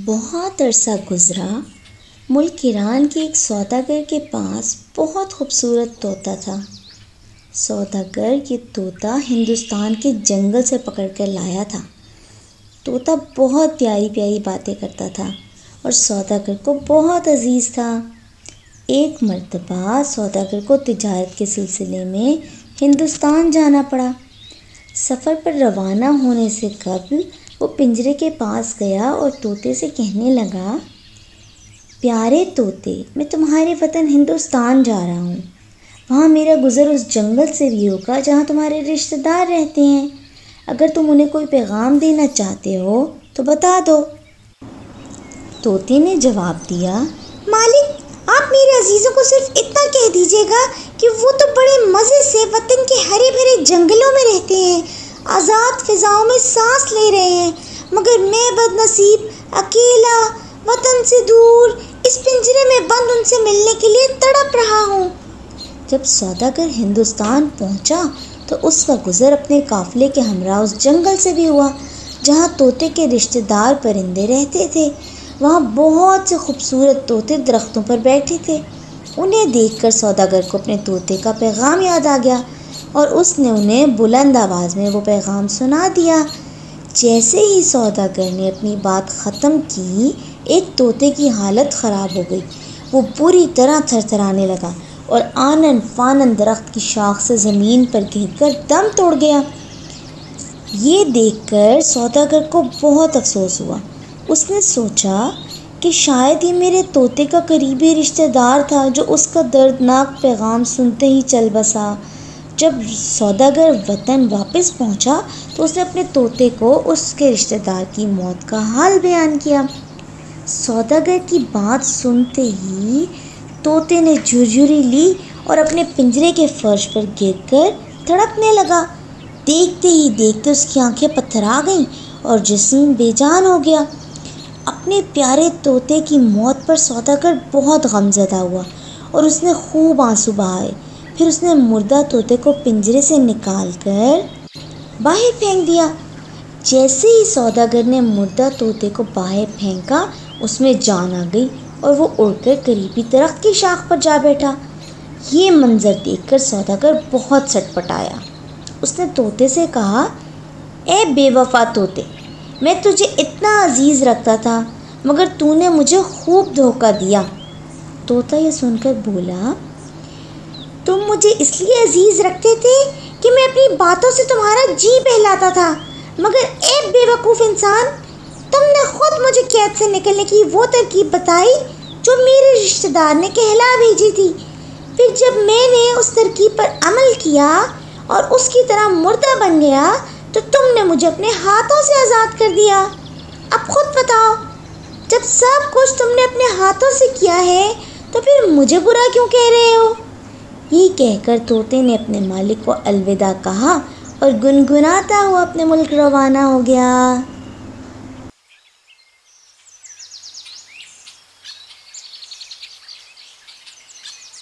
बहुत अरसा गुज़रा, मुल्क ईरान के एक सौदागर के पास बहुत खूबसूरत तोता था। सौदागर ये तोता हिंदुस्तान के जंगल से पकड़ कर लाया था। तोता बहुत प्यारी प्यारी बातें करता था और सौदागर को बहुत अज़ीज़ था। एक मर्तबा सौदागर को तिजारत के सिलसिले में हिंदुस्तान जाना पड़ा। सफ़र पर रवाना होने से कबल वो पिंजरे के पास गया और तोते से कहने लगा, प्यारे तोते, मैं तुम्हारे वतन हिंदुस्तान जा रहा हूँ। वहाँ मेरा गुज़र उस जंगल से भी होगा जहाँ तुम्हारे रिश्तेदार रहते हैं। अगर तुम उन्हें कोई पैगाम देना चाहते हो तो बता दो। तोते ने जवाब दिया, मालिक, आप मेरे अजीज़ों को सिर्फ़ इतना कह दीजिएगा कि वो तो बड़े मज़े से वतन के हरे भरे जंगलों में रहते हैं। आज़ाद फिजाओं में सांस ले रहे हैं, मगर मैं बदनसीब, अकेला, वतन से दूर, इस पिंजरे में बंद उनसे मिलने के लिए तड़प रहा हूँ। जब सौदागर हिंदुस्तान पहुँचा तो उसका गुज़र अपने काफ़िले के हमरा उस जंगल से भी हुआ, जहाँ तोते के रिश्तेदार परिंदे रहते थे। वहाँ बहुत से खूबसूरत तोते दरख्तों पर बैठे थे। उन्हें देखकर सौदागर को अपने तोते का पैगाम याद आ गया। और उसने उन्हें बुलंद आवाज़ में वो पैगाम सुना दिया। जैसे ही सौदागर ने अपनी बात ख़त्म की, एक तोते की हालत ख़राब हो गई। वो पूरी तरह थरथराने लगा और आनन फानन दरख्त की शाख से ज़मीन पर गिर कर दम तोड़ गया। ये देखकर सौदागर को बहुत अफसोस हुआ। उसने सोचा कि शायद ये मेरे तोते का करीबी रिश्तेदार था जो उसका दर्दनाक पैगाम सुनते ही चल बसा। जब सौदागर वतन वापस पहुँचा तो उसने अपने तोते को उसके रिश्तेदार की मौत का हाल बयान किया। सौदागर की बात सुनते ही तोते ने झुरझुरी ली और अपने पिंजरे के फर्श पर गिरकर तड़पने लगा। देखते ही देखते उसकी आँखें पत्थरा गईं और जिस्म बेजान हो गया। अपने प्यारे तोते की मौत पर सौदागर बहुत गमजदा हुआ और उसने खूब आँसू बहाए। फिर उसने मुर्दा तोते को पिंजरे से निकाल कर बाहर फेंक दिया। जैसे ही सौदागर ने मुर्दा तोते को बाहर फेंका, उसमें जान आ गई और वो उड़कर करीबी दरख्त की शाख पर जा बैठा। ये मंज़र देखकर सौदागर बहुत सटपटाया। उसने तोते से कहा, ए बेवफा तोते, मैं तुझे इतना अज़ीज़ रखता था, मगर तूने मुझे खूब धोखा दिया। तोता ये सुनकर बोला तुम मुझे इसलिए अज़ीज़ रखते थे कि मैं अपनी बातों से तुम्हारा जी बहलाता था। मगर एक बेवकूफ़ इंसान, तुमने खुद मुझे कैद से निकलने की वो तरकीब बताई जो मेरे रिश्तेदार ने कहला भेजी थी। फिर जब मैंने उस तरकीब पर अमल किया और उसकी तरह मुर्दा बन गया तो तुमने मुझे अपने हाथों से आज़ाद कर दिया। अब खुद बताओ, जब सब कुछ तुमने अपने हाथों से किया है तो फिर मुझे बुरा क्यों कह रहे हो? ये कहकर तोते ने अपने मालिक को अलविदा कहा और गुनगुनाता हुआ अपने मुल्क रवाना हो गया।